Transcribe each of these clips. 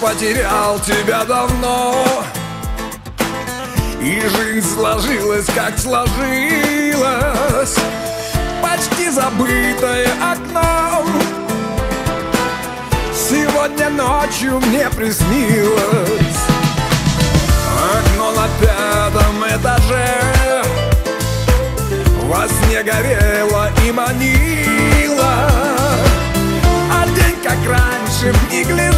потерял тебя давно. И жизнь сложилась, как сложилась Почти забытое окно. Сегодня ночью мне приснилось. Окно на пятом этаже. Во сне горело и манило. А день, как раньше, в неглиже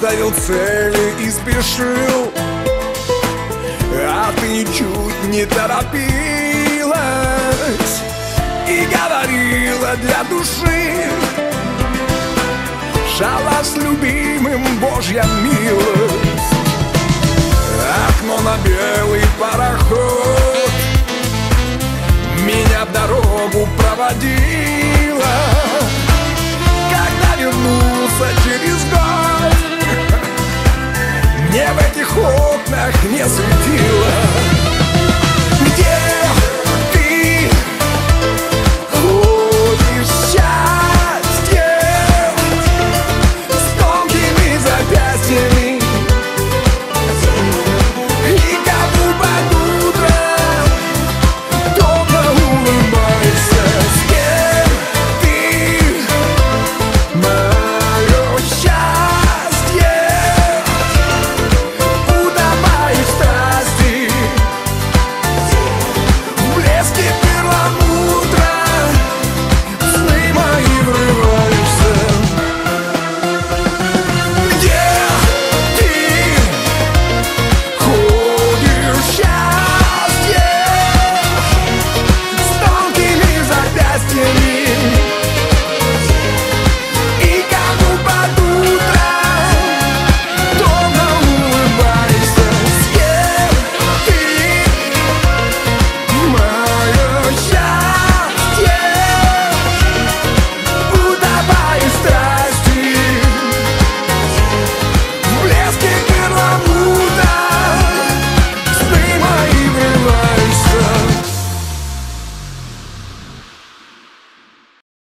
Я оставил цели и спешил. А ты ничуть не торопилась И говорила для души. Шалаш с любимым Божья милость. Окно на белый пароход Меня в дорогу проводила